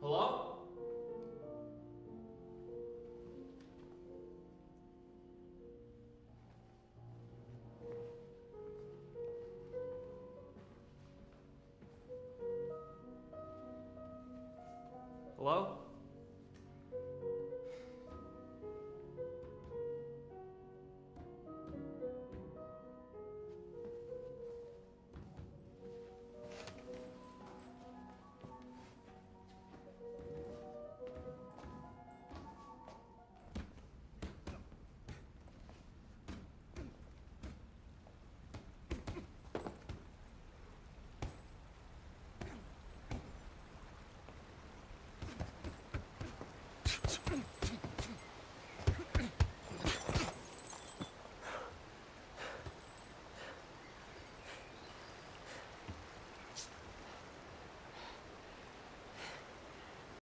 Hello? Hello?